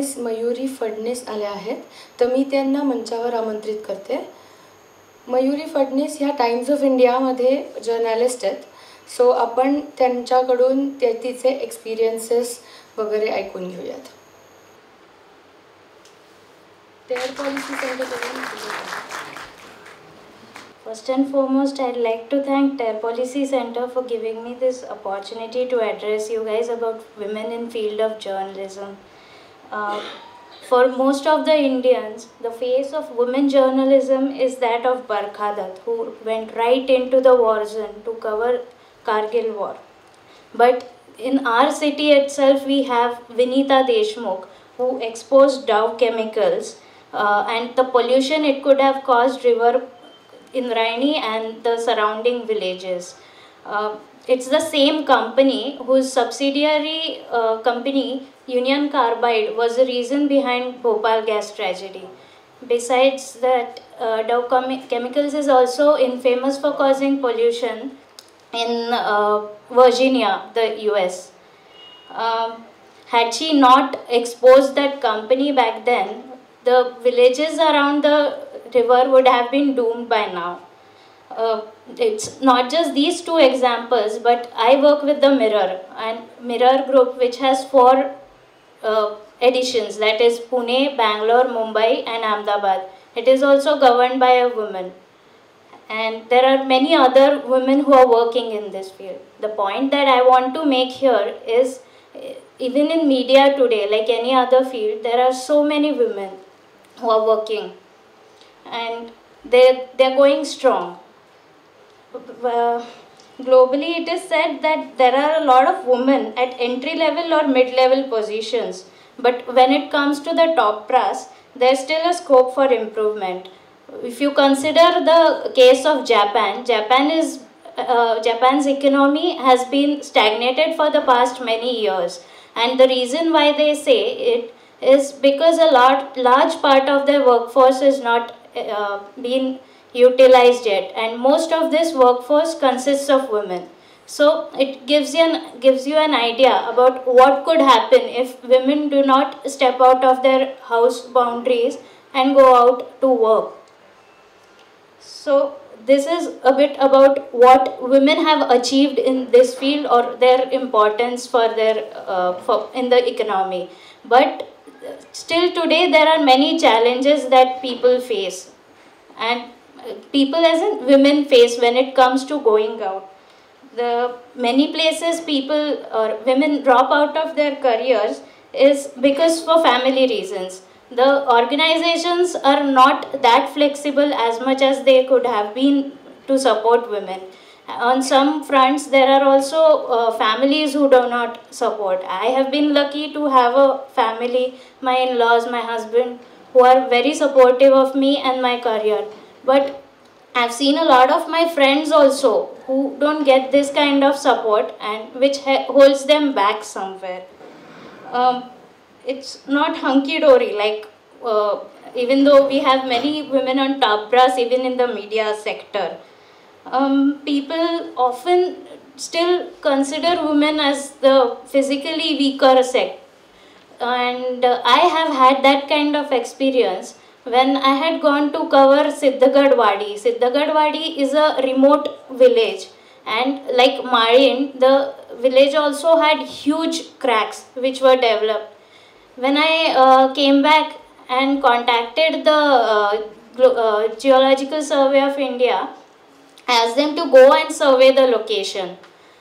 Miss Mayuri Phadnis आले आहेत. तर मी त्यांना मंचावर आमंत्रित करते. मयुरी फडणीस ह्या टाइम्स ऑफ इंडियामध्ये जर्नलिस्ट आहेत. सो आपण त्यांच्याकडून त्या तिचे एक्सपिरियन्सेस वगैरे ऐकून घेऊयात. Air first and foremost I like to thank their policy centre for giving me this opportunity to address you guys about women in field of journalism Uh, for most of the Indians, the face of women journalism is that of Barkha Dutt, who went right into the war zone to cover Kargil war. But in our city itself, we have Vinita Deshmukh, who exposed Dow chemicals uh, and the pollution it could have caused river Indrayani and the surrounding villages. Uh, it's the same company whose subsidiary uh, company, Union Carbide, was the reason behind Bhopal gas tragedy. Besides that, uh, Dow Chemi- Chemicals is also infamous for causing pollution in uh, Virginia, the US. Um, had she not exposed that company back then, the villages around the river would have been doomed by now. Uh, it's not just these two examples, but I work with the Mirror and Mirror Group, which has four uh, editions that is Pune, Bangalore, Mumbai, and Ahmedabad. It is also governed by a woman. And there are many other women who are working in this field. The point that I want to make here is eh, even in media today, like any other field, there are so many women who are working and they they're going strong. Uh, globally, it is said that there are a lot of women at entry level or mid level positions, but when it comes to the top brass, there's still a scope for improvement. If you consider the case of Japan, Japan is uh, Japan's economy has been stagnated for the past many years, and the reason why they say it is because a large large part of their workforce is not uh, being utilized yet, and most of this workforce consists of women. So it gives you an, gives you an idea about what could happen if women do not step out of their house boundaries and go out to work. So this is a bit about what women have achieved in this field or their importance for their uh, for in the economy. But still today there are many challenges that people face. And uh, people as in women face when it comes to going out. The many places people or women drop out of their careers is because for family reasons. The organizations are not that flexible as much as they could have been to support women on some fronts there are also uh, families who do not support i have been lucky to have a family my in-laws my husband who are very supportive of me and my career but I've seen a lot of my friends also who don't get this kind of support and which holds them back somewhere. Um, it's not hunky dory like uh, even though we have many women on top brass even in the media sector. Um, people often still consider women as the physically weaker sex and uh, I have had that kind of experience when I had gone to cover Siddhagad Wadi. Siddhagad Wadi is a remote village, and like Malin, the village also had huge cracks which were developed. When I uh, came back and contacted the uh, uh, Geological Survey of India, asked them to go and survey the location.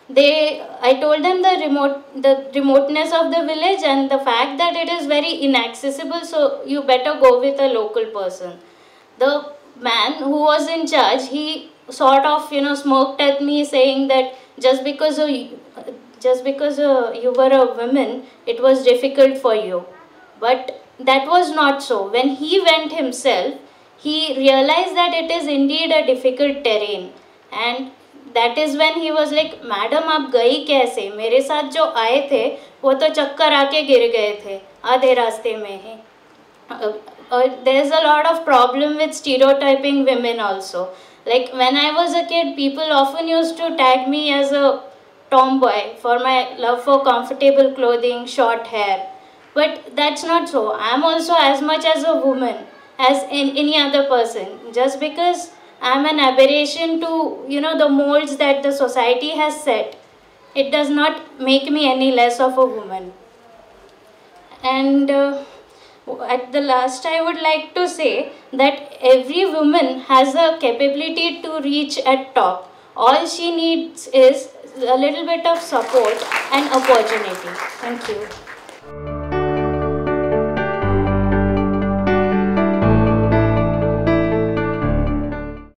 They i told them the remote the remoteness of the village and the fact that it is very inaccessible so you better go with a local person. The man who was in charge he sort of you know smoked at me saying that just because just because you were a woman it was difficult for you. But that was not so. When he went himself he realized that it is indeed a difficult terrain and that is when he was like madam आप गई कैसे मेरे साथ जो आए थे वो तो चक्कर आके गिर गए थे आधे रास्ते में ही there is a lot of problem with stereotyping women also like when i was a kid people often used to tag me as a tomboy for my love for comfortable clothing short hair But that's not so. I'm also as much as a woman as in any other person. Just because I'm an aberration to, you know, the molds that the society has set, it does not make me any less of a woman. And uh, at the last, I would like to say that every woman has a capability to reach at top. All she needs is a little bit of support and opportunity. Thank you.